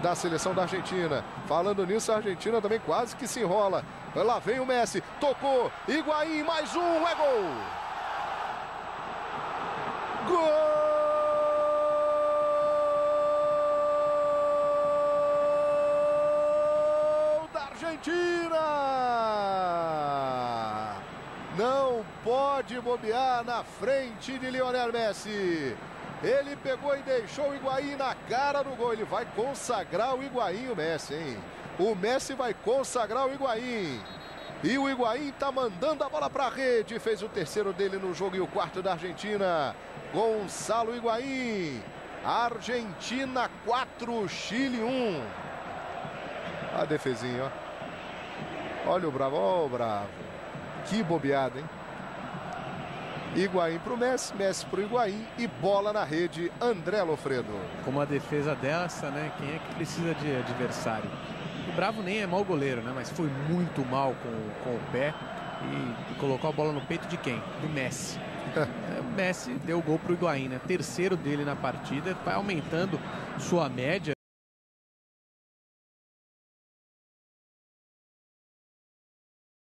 da seleção da Argentina. Falando nisso, a Argentina também quase que se enrola. Lá vem o Messi, tocou, Higuaín, mais um, é gol! Gol! da Argentina! Não pode bobear na frente de Lionel Messi. Ele pegou e deixou o Higuaín na cara do gol. Ele vai consagrar o Higuaín, o Messi, hein? O Messi vai consagrar o Higuaín. E o Higuaín tá mandando a bola para a rede. Fez o terceiro dele no jogo e o quarto da Argentina. Gonçalo Higuaín. Argentina 4, Chile 1. A defesinha, ó. Olha o Bravo, ó o Bravo. Que bobeada, hein? Higuaín para o Messi, Messi para o Higuaín e bola na rede, André Lofredo. Com uma defesa dessa, né? Quem é que precisa de adversário? O Bravo nem é mau goleiro, né? Mas foi muito mal com, com o pé e, colocou a bola no peito de quem? Do Messi. É, o Messi deu o gol para o Higuaín, né? Terceiro dele na partida, vai aumentando sua média.